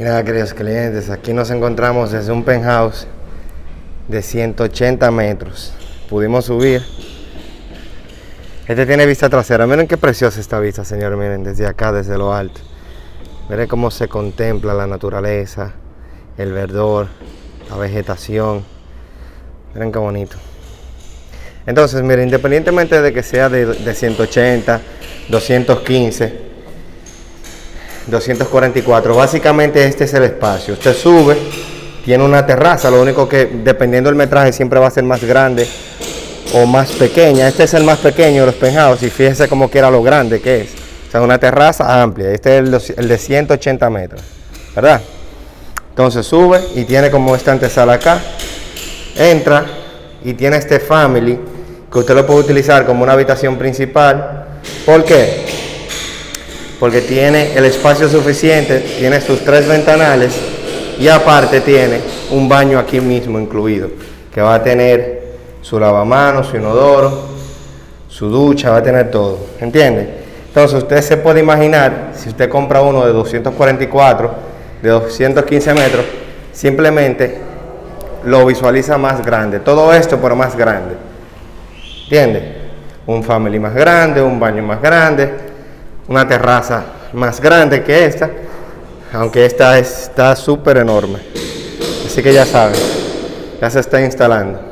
Y nada, queridos clientes, aquí nos encontramos desde un penthouse de 180 metros. Pudimos subir. Este tiene vista trasera. Miren qué preciosa esta vista, señor. Miren, desde acá, desde lo alto. Miren cómo se contempla la naturaleza, el verdor, la vegetación. Miren qué bonito. Entonces, miren, independientemente de que sea de, de 180, 215, 244. Básicamente este es el espacio. Usted sube, tiene una terraza, lo único que dependiendo del metraje siempre va a ser más grande o más pequeña. Este es el más pequeño de los penjados y fíjese como que era lo grande que es. O sea, una terraza amplia. Este es el, de 180 metros, ¿verdad? Entonces sube y tiene como esta antesala acá. Entra y tiene este family que usted lo puede utilizar como una habitación principal. ¿Por qué? Porque tiene el espacio suficiente, tiene sus tres ventanales y aparte tiene un baño aquí mismo incluido, que va a tener su lavamanos, su inodoro, su ducha, va a tener todo, ¿entiende? Entonces usted se puede imaginar, si usted compra uno de 244, de 215 metros, simplemente lo visualiza más grande, todo esto pero más grande, ¿entiende? Un family más grande, un baño más grande, una terraza más grande que esta, aunque esta está súper enorme. Así que ya saben, ya se está instalando.